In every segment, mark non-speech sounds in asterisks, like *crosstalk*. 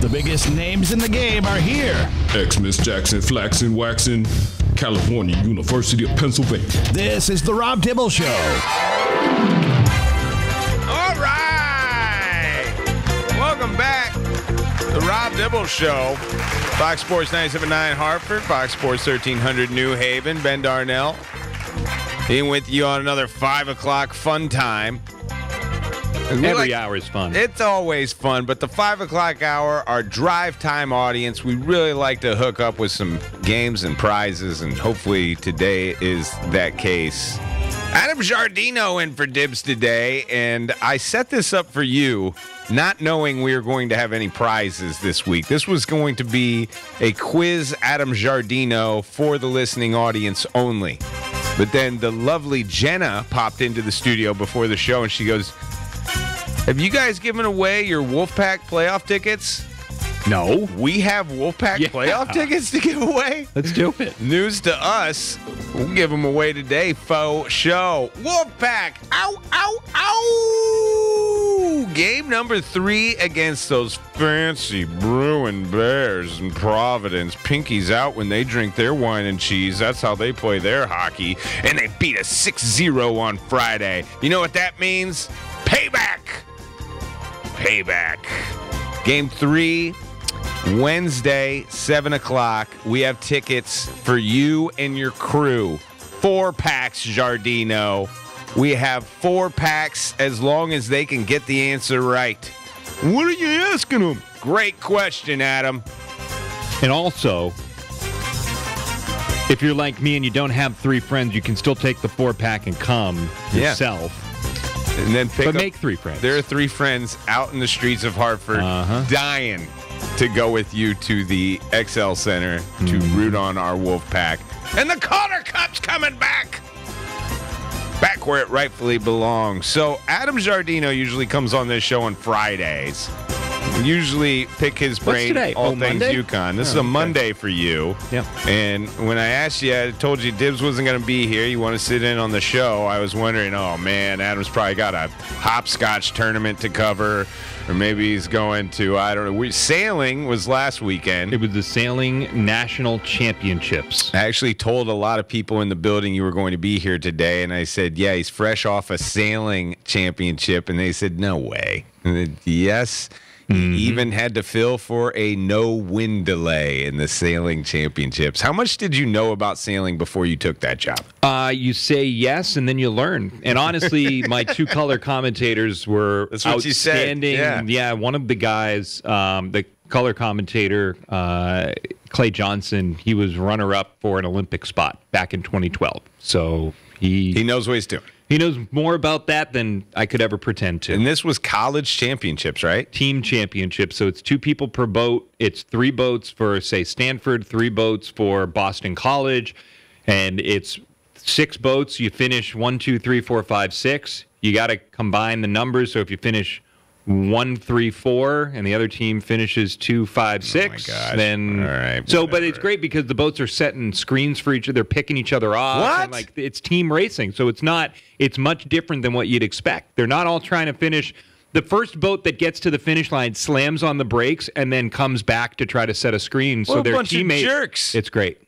The biggest names in the game are here. Xmas Jackson, Flaxen, Waxen, California, University of Pennsylvania. This is The Rob Dibble Show. All right. Welcome back. The Rob Dibble Show. Fox Sports 979 Hartford, Fox Sports 1300 New Haven. Ben Darnell Being with you on another 5 o'clock fun time. Every like- hour is fun. It's always fun, but the five o'clock hour, our drive time audience, we really like to hook up with some games and prizes, and hopefully today is that case. Adam Giardino in for dibs today, and I set this up for you, not knowing we were going to have any prizes this week. This was going to be a quiz Adam Giardino for the listening audience only. But then the lovely Jenna popped into the studio before the show, and she goes, have you guys given away your Wolfpack playoff tickets? no. We have Wolfpack Yeah. playoff tickets to give away. Let's do it. News to us. We'll give them away today. Faux show. Wolfpack. Ow, ow, ow. Game number three against those fancy Bruin Bears in Providence. Pinkies out when they drink their wine and cheese. That's how they play their hockey. And they beat us 6 0 on Friday. You know what that means? Payback. Payback. Game three, Wednesday, 7 o'clock. We have tickets for you and your crew. Four packs, Giardino. We have four packs as long as they can get the answer right. What are you asking them? Great question, Adam. And also, if you're like me and you don't have three friends, you can still take the four pack and come Yeah. And then pick But up- make three friends. There are three friends out in the streets of Hartford Uh-huh. dying to go with you to the XL Center to Mm-hmm. root on our Wolf Pack. And the Calder Cup's coming back. Back where it rightfully belongs. So Adam Giardino usually comes on this show on Fridays. Usually pick his brain today? all Oh, things Monday? UConn. This oh, is Oh, a okay. Monday for you. Yep. And when I asked you, I told you Dibs wasn't going to be here. You want to sit in on the show. I was wondering, oh man, Adam's probably got a hopscotch tournament to cover, or maybe he's going to I don't know. We, sailing was last weekend. It was the Sailing National Championships. I actually told a lot of people in the building you were going to be here today, and I said, "Yeah, he's fresh off a sailing championship," and they said, "No way." And then, yes, he even had to fill for a no wind delay in the sailing championships. How much did you know about sailing before you took that job? Uh, you say yes, and then you learn. And honestly, *laughs* my two color commentators were That's what you said, outstanding. yeah. one of the guys, um, the color commentator, uh, Clay Johnson, he was runner up for an Olympic spot back in 2012. So he He knows what he's doing. He knows more about that than I could ever pretend to. And this was college championships, right? team championship. So it's two people per boat. It's three boats for, say, Stanford, three boats for Boston College, and it's six boats. You finish one, two, three, four, five, six. You got to combine the numbers. So if you finish one, three, four, and the other team finishes two, five, six, oh gosh. then All right, So, but it's great because the boats are setting screens for each other. They're picking each other off. What? and, like it's team racing, so it's not. It's much different than what you'd expect. They're not all trying to finish. The first boat that gets to the finish line slams on the brakes and then comes back to try to set a screen. What so a their bunch of jerks. It's great.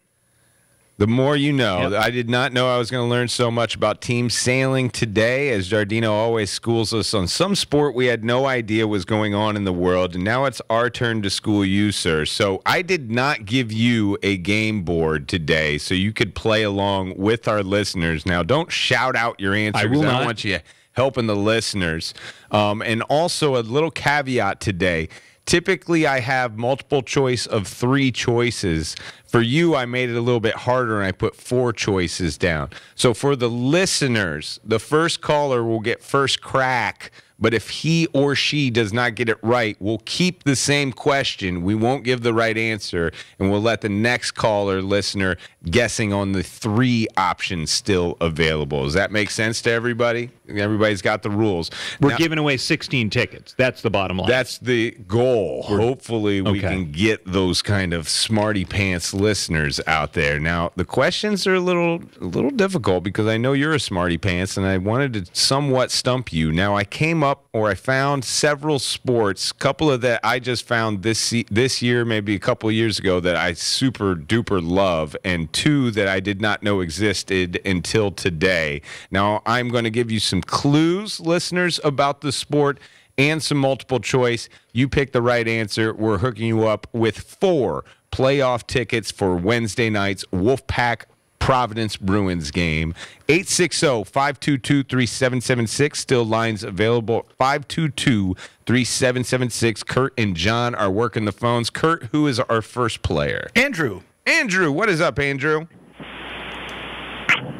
The more you know. Yep. I did not know I was going to learn so much about team sailing today, as Giardino always schools us on some sport we had no idea was going on in the world. And now it's our turn to school you, sir. So I did not give you a game board today so you could play along with our listeners. Now, don't shout out your answers. I will I not. don't want you helping the listeners. Um, and also, a little caveat today. Typically, I have multiple choice of three choices. For you, I made it a little bit harder and I put four choices down. So, for the listeners, the first caller will get first crack. But if he or she does not get it right, we'll keep the same question. We won't give the right answer, and we'll let the next caller listener guessing on the three options still available. Does that make sense to everybody? Everybody's got the rules. We're Now- giving away 16 tickets. That's the bottom line. that's the goal. Hopefully, we Okay. can get those kind of smarty pants listeners out there. Now, the questions are a little, a little difficult because I know you're a smarty pants, and I wanted to somewhat stump you. Now, I came up or I found several sports. Couple of that I just found this this year, maybe a couple of years ago, that I super duper love, and two that I did not know existed until today. Now, I'm going to give you some clues, listeners, about the sport and some multiple choice. You pick the right answer. We're hooking you up with four playoff tickets for Wednesday night's Wolfpack Providence Bruins game. 860 522 3776. Still lines available. 522 3776. Kurt and John are working the phones. Kurt, who is our first player? Andrew. Andrew, what is up, Andrew?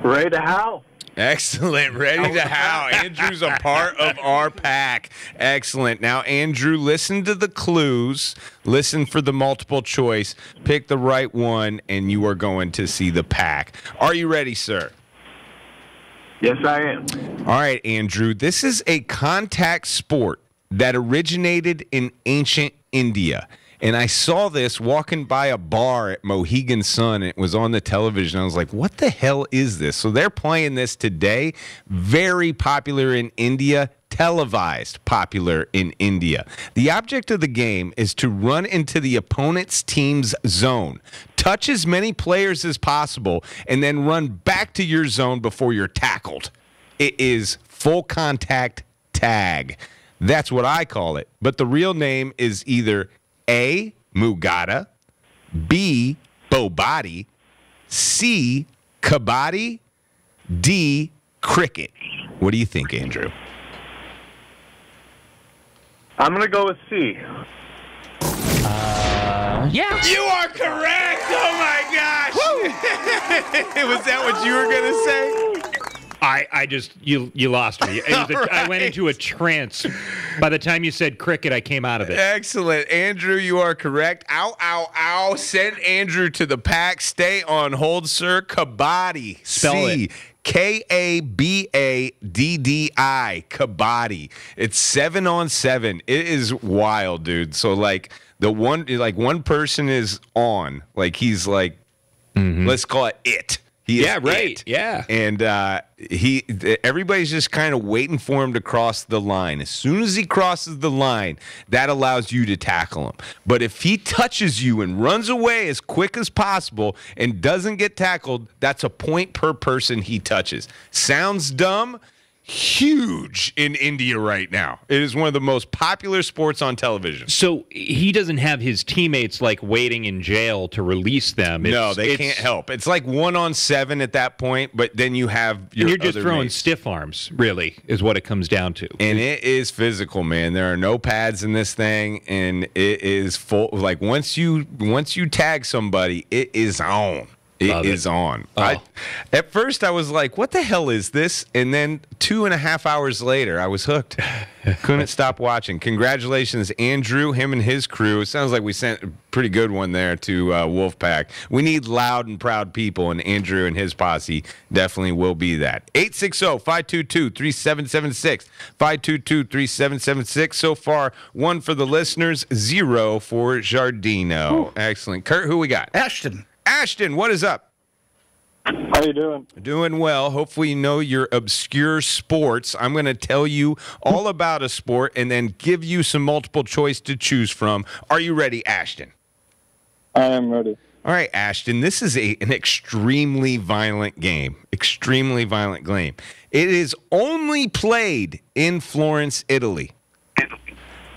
Ready to how? Excellent. Ready to *laughs* how? Andrew's a part of our pack. Excellent. Now, Andrew, listen to the clues. Listen for the multiple choice. Pick the right one, and you are going to see the pack. Are you ready, sir? Yes, I am. All right, Andrew. This is a contact sport that originated in ancient India. And I saw this walking by a bar at Mohegan Sun. It was on the television. I was like, what the hell is this? So they're playing this today. Very popular in India, televised popular in India. The object of the game is to run into the opponent's team's zone, touch as many players as possible, and then run back to your zone before you're tackled. It is full contact tag. That's what I call it. But the real name is either A, Mugata, B, Bobati, C, Kabaddi, D, Cricket. What do you think, Andrew? I'm gonna go with C. Uh, yeah. You are correct. Oh my gosh. *laughs* Was that what you were going to say? I, I just you you lost me. A, I went into a trance. By the time you said cricket, I came out of it. Excellent. Andrew, you are correct. Ow, ow, ow. Send Andrew to the pack. Stay on hold, sir. Kabaddi. Spell C. it. K A B A D D I. Kabaddi. It's seven on seven. It is wild, dude. So like the one like one person is on. Like he's like mm-hmm. let's call it it. He is. Yeah, right. it. Yeah. And uh, he, everybody's just kind of waiting for him to cross the line. As soon as he crosses the line, that allows you to tackle him. But if he touches you and runs away as quick as possible and doesn't get tackled, that's a point per person he touches. Sounds dumb. Huge in India right now. It is one of the most popular sports on television. So he doesn't have his teammates like waiting in jail to release them. no, they it's- can't help. It's like one on seven at that point, but then you have your you're just throwing mates. stiff arms, really, is what it comes down to. and it is physical man there are no pads in this thing and it is full like once you once you tag somebody it is on It Love it. is on. Oh. I, at first, I was like, "What the hell is this?" And then two and a half hours later, I was hooked. *laughs* Couldn't stop watching. Congratulations, Andrew, him and his crew. It sounds like we sent a pretty good one there to uh, Wolfpack. We need loud and proud people, and Andrew and his posse definitely will be that. 860-522-3776. 522-3776. So far, one for the listeners, zero for Giardino. Excellent. Kurt, who we got? Ashton. Ashton, what is up? How are you doing? Doing well. Hopefully, you know your obscure sports. I'm going to tell you all about a sport and then give you some multiple choice to choose from. Are you ready, Ashton? I am ready. All right, Ashton, this is a, an extremely violent game. Extremely violent game. It is only played in Florence, Italy.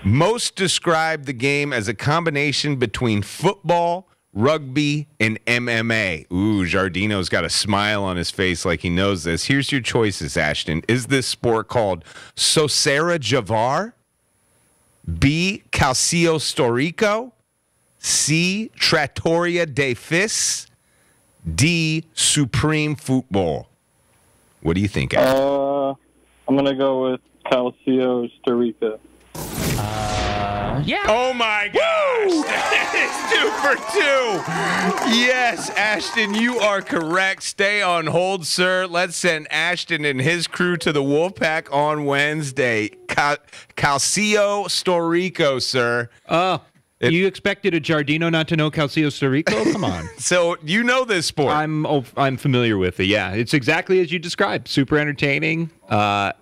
Most describe the game as a combination between football, rugby, and MMA. Ooh, Giardino's got a smile on his face like he knows this. Here's your choices, Ashton. Is this sport called Sosera Javar? B. Calcio Storico? C. Trattoria de Fis? D. Supreme Football? What do you think, Ashton? Uh, I'm gonna go with Calcio Storica. Yeah. Oh my gosh! Is *laughs* two for two. Yes, Ashton, you are correct. Stay on hold, sir. Let's send Ashton and his crew to the Wolfpack on Wednesday. Cal- Calcio Storico, sir. Oh, you expected a Giardino not to know Calcio Storico? *laughs* Come on. So you know this sport. I'm oh, I'm familiar with it. Yeah, it's exactly as you described. Super entertaining. Uh,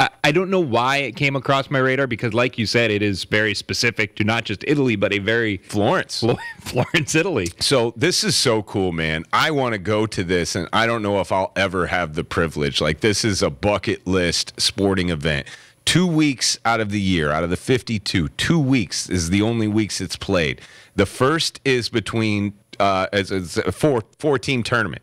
I, I don't know why it came across my radar because, like you said, it is very specific to not just Italy, but a very Florence. *laughs* Florence, Italy. So this is so cool, man. I want to go to this, and I don't know if I'll ever have the privilege. Like, this is a bucket list sporting event. Two weeks out of the year, out of the 52, two weeks is the only weeks it's played. The first is between, uh, it's, it's a four, four team tournament.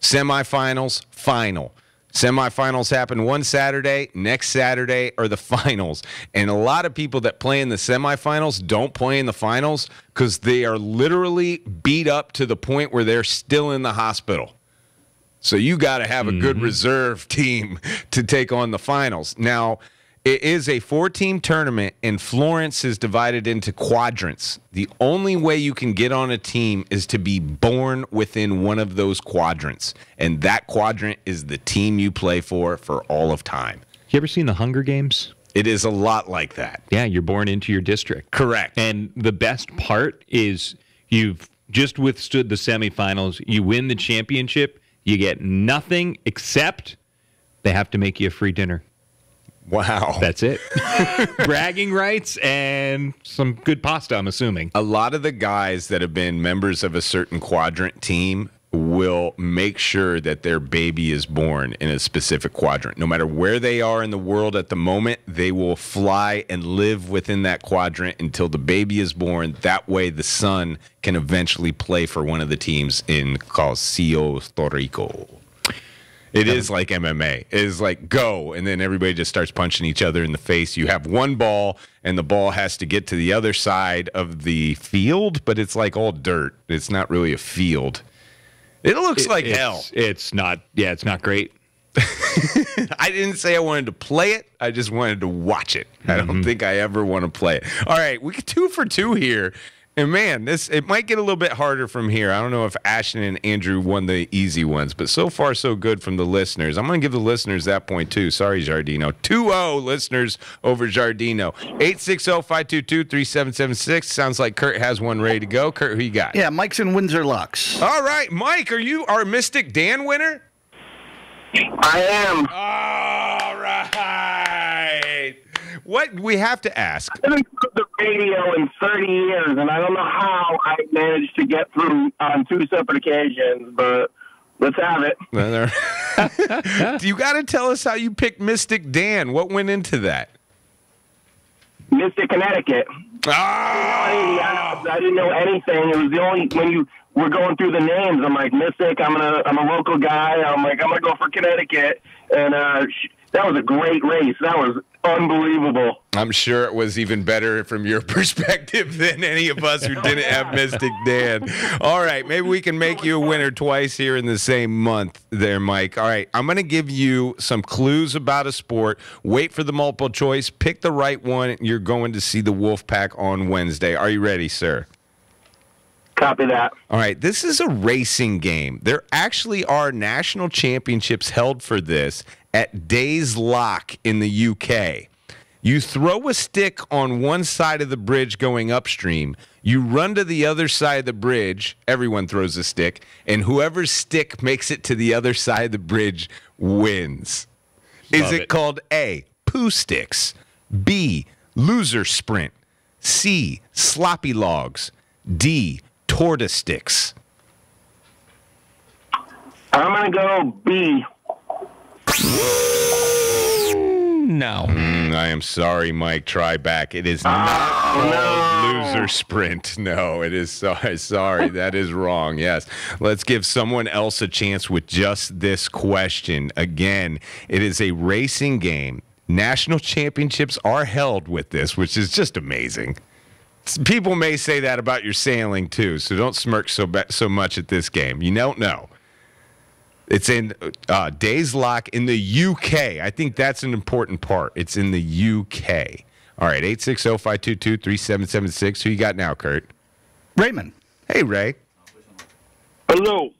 Semifinals, final. Semifinals happen one Saturday, next Saturday are the *laughs* finals. And a lot of people that play in the semifinals don't play in the finals because they are literally beat up to the point where they're still in the hospital. So you got to have a good mm-hmm. reserve *laughs* team to take on the finals. Now, it is a four team tournament, and Florence is divided into quadrants. The only way you can get on a team is to be born within one of those quadrants. And that quadrant is the team you play for for all of time. You ever seen the Hunger Games? It is a lot like that. Yeah, you're born into your district. Correct. And the best part is you've just withstood the semifinals. You win the championship. You get nothing except they have to make you a free dinner. Wow. That's it. *laughs* Bragging rights and some good pasta, I'm assuming. a lot of the guys that have been members of a certain quadrant team will make sure that their baby is born in a specific quadrant. No matter where they are in the world at the moment, they will fly and live within that quadrant until the baby is born. That way, the son can eventually play for one of the teams in Calcio Storico. It is like MMA. It is like go, and then everybody just starts punching each other in the face. You have one ball, and the ball has to get to the other side of the field, but it's like all dirt. It's not really a field. It looks like it's, hell. It's not, yeah, it's not great. *laughs* I didn't say I wanted to play it. I just wanted to watch it. I don't mm-hmm. think I ever want to play it. All right, we get two for two here. And man, this it might get a little bit harder from here. I don't know if Ashton and Andrew won the easy ones, but so far so good from the listeners. I'm going to give the listeners that point too. Sorry, Giardino. 2-0 listeners over Giardino. 860-522-3776. Sounds like Kurt has one ready to go. Kurt, who you got? Yeah, Mike's in Windsor Locks. All right, Mike, are you our Mystic Dan winner? I am. All right. What we have to ask. I've been through the radio in 30 years, and I don't know how I managed to get through on two separate occasions, but let's have it. *laughs* *laughs* you got to tell us how you picked Mystic Dan. What went into that? Mystic, Connecticut. Ah, I, I didn't know anything. It was the only when you were going through the names. I'm like Mystic. I'm gonna. I'm a local guy. I'm like I'm gonna go for Connecticut, and uh, that was a great race. That was unbelievable. I'm sure it was even better from your *laughs* perspective than any of us who didn't have Mystic Dan. All right, maybe we can make you a winner twice here in the same month there, Mike. All right, I'm going to give you some clues about a sport. Wait for the multiple choice, pick the right one. You're going to see the Wolfpack on Wednesday. Are you ready, sir? Copy that. All right, this is a racing game. There actually are national championships held for this at Days Lock in the UK. You throw a stick on one side of the bridge going upstream. You run to the other side of the bridge. Everyone throws a stick, and whoever's stick makes it to the other side of the bridge wins. Is it, it. called A, poo sticks, B, loser sprint, C, sloppy logs, D, tortoise sticks? I'm gonna go B. No. Mm, I am sorry, Mike. Try back. It is not called loser sprint. No, it is sorry. *laughs* Sorry, that is wrong. Yes, let's give someone else a chance with just this question. Again, it is a racing game. National championships are held with this, which is just amazing. People may say that about your sailing too, so don't smirk so ba- so much at this game. You don't know. It's in uh, Days Lock in the UK. I think that's an important part. It's in the UK. All right, 860 522 3776. Who you got now, Kurt? Raymond. Hey, Ray. Hello.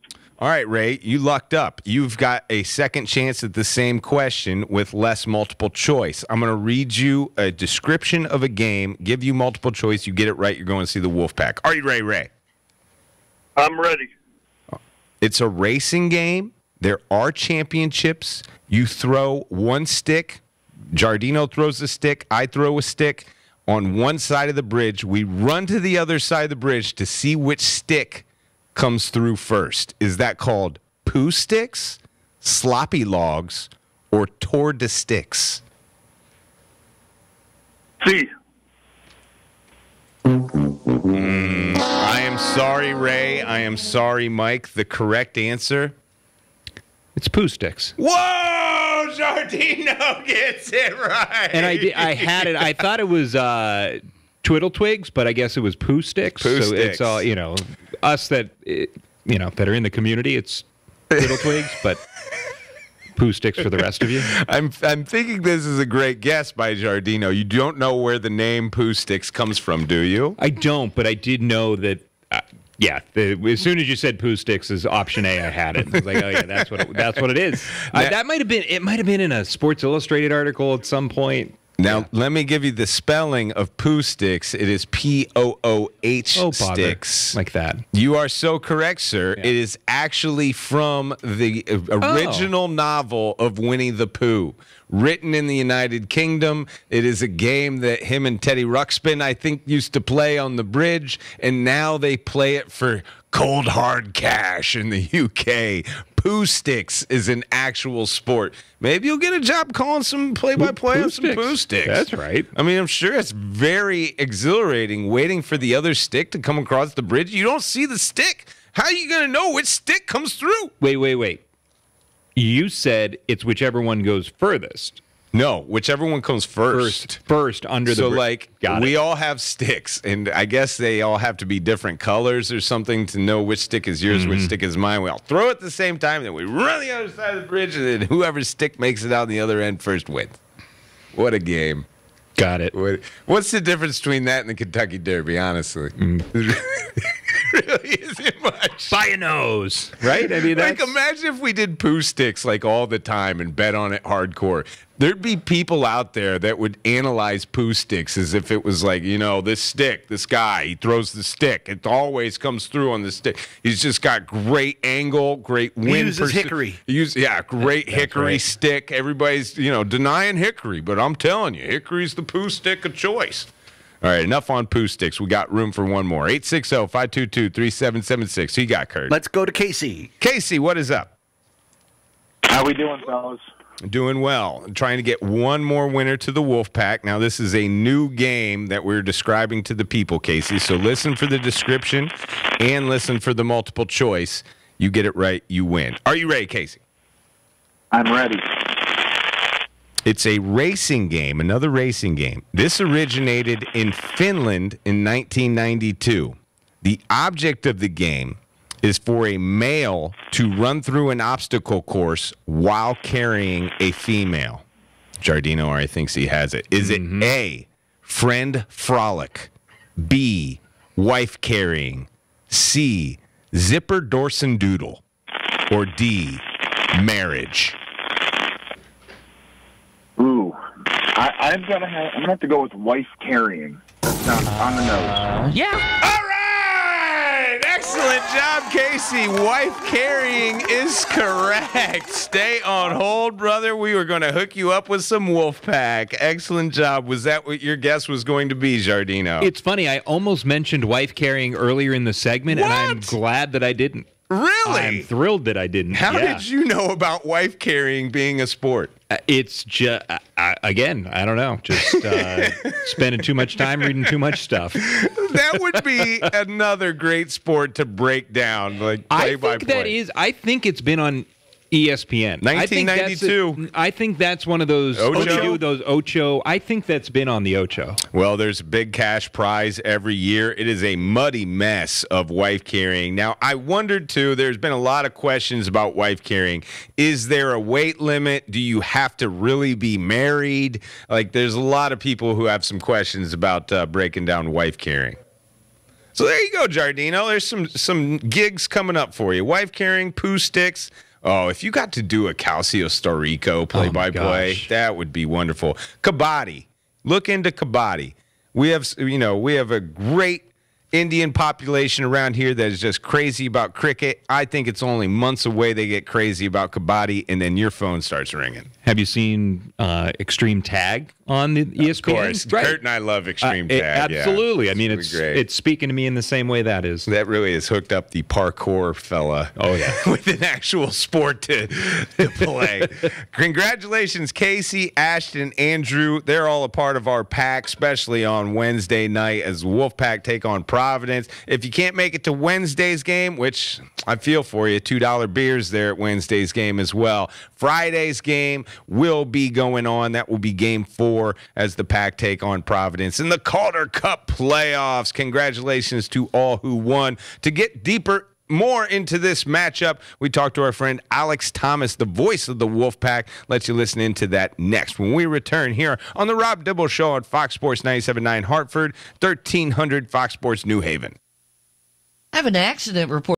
All right, Ray, you lucked up. You've got a second chance at the same question with less multiple choice. I'm going to read you a description of a game, give you multiple choice. You get it right, you're going to see the Wolfpack. Are you ready, Ray? I'm ready. It's a racing game. There are championships. You throw one stick. Giardino throws a stick. I throw a stick on one side of the bridge. We run to the other side of the bridge to see which stick comes through first. Is that called poo sticks, sloppy logs, or tour de sticks? See. Sorry, Ray. I am sorry, Mike. The correct answer. It's poo sticks. Whoa! Giardino *laughs* gets it right. And I did, I had it. I thought it was uh, twiddle twigs, but I guess it was poo sticks. Poo so sticks. it's all you know, us that eh, you know that are in the community. It's twiddle twigs, *laughs* but poo sticks for the rest of you. I'm I'm thinking this is a great guess by Giardino. You don't know where the name Poo Sticks comes from, do you? I don't, but I did know that. Uh, yeah, the, as soon as you said poo sticks is option A, I had it. I was like, oh yeah, that's what it, that's what it is. *laughs* Uh, that might have been it. Might have been in a Sports Illustrated article at some point. Now let me give you the spelling of Poo Sticks. It is P O O H Oh, sticks. like that. You are so correct, sir. It is actually from the uh, Oh. original novel of Winnie the Pooh, written in the United Kingdom. It is a game that him and Teddy Ruxpin, I think, used to play on the bridge, and now they play it for cold hard cash in the UK. Pooh sticks is an actual sport. Maybe you'll get a job calling some play-by-play on some poo sticks. That's right. I mean, I'm sure it's very exhilarating waiting for the other stick to come across the bridge. You don't see the stick. How are you going to know which stick comes through? Wait, wait, wait. You said it's whichever one goes furthest. No, whichever one comes first. First, first under the so, like, Got we it. all have sticks, and I guess they all have to be different colors or something to know which stick is yours, Mm-hmm. which stick is mine. We all throw it at the same time, then we run the other side of the bridge, and then whoever stick makes it out the other end first wins. What a game. Got it. What, what's the difference between that and the Kentucky Derby, honestly? *laughs* *laughs* really isn't much. By a nose, right? I mean, Like, imagine if we did poo sticks like all the time and bet on it hardcore. There'd be people out there that would analyze poo sticks as if it was like, you know, this stick, this guy, he throws the stick. It always comes through on the stick. He's just got great angle, great wind. uses perce- hickory. He use, yeah, great hickory right. stick. Everybody's, you know, denying hickory, but I'm telling you, hickory's the poo stick of choice. All right, enough on poo sticks. We got room for one more. 860 522 3776. Who you got, Kurt? Let's go to Casey. Casey, what is up? How we doing, fellas? Doing well. Trying to get one more winner to the Wolfpack. Now, this is a new game that we're describing to the people, Casey. So listen for the description and listen for the multiple choice. You get it right, you win. Are you ready, Casey? I'm ready. It's a racing game, another racing game. This originated in Finland in 1992. The object of the game is for a male to run through an obstacle course while carrying a female. Giardino already thinks he has it. Is it mm-hmm. A, friend frolic, B, wife carrying, C, zipper dorson doodle, or D, marriage? Ooh, I, I'm gonna have I'm gonna have to go with wife carrying. Sounds on the nose. Uh, yeah. All right! Excellent job, Casey. Wife carrying is correct. Stay on hold, brother. We were going to hook you up with some Wolfpack. Excellent job. Was that what your guess was going to be, Giardino? It's funny. I almost mentioned wife carrying earlier in the segment, and I'm glad that I didn't. Really? I'm thrilled that I didn't. How Yeah. did you know about wife carrying being a sport? Uh, It's just uh, again, I don't know. Just uh, *laughs* spending too much time reading too much stuff. That would be another great sport to break down, like play I by think that play. is. I think it's been on ESPN. I think that's a- 1992. I think that's one of those. Ocho? those Ocho. I think that's been on the Ocho. Well, there's a big cash prize every year. It is a muddy mess of wife carrying. Now, I wondered too, there's been a lot of questions about wife carrying. Is there a weight limit? Do you have to really be married? Like, there's a lot of people who have some questions about uh, breaking down wife carrying. So there you go, Giardino. There's some some gigs coming up for you. Wife carrying, poo sticks. Oh, if you got to do a Calcio Storico play oh by play, that would be wonderful. Kabaddi. Look into Kabaddi. We have you know, we have a great Indian population around here that is just crazy about cricket. I think it's only months away they get crazy about Kabaddi and then your phone starts ringing. Have you seen uh, Extreme Tag on the E ESPN? Of course. Kurt and I love extreme Uh, it- tag. yeah. absolutely. I mean, it's great. it's speaking to me in the same way that is. That really has hooked up the parkour fella. Oh, yeah. *laughs* with an actual sport to, to play. *laughs* Congratulations, Casey, Ashton, Andrew. They're all a part of our pack, especially on Wednesday night as Wolfpack take on Providence. If you can't make it to Wednesday's game, which I feel for you, $2 beers there at Wednesday's game as well. Friday's game will be going on. That will be game four as the pack take on Providence in the Calder Cup playoffs. Congratulations to all who won. To get deeper more into this matchup, we talked to our friend Alex Thomas, the voice of the Wolfpack. Let you listen into that next when we return here on the Rob Dibble Show on Fox Sports 97.9 Hartford, 1300 Fox Sports New Haven. I have an accident report.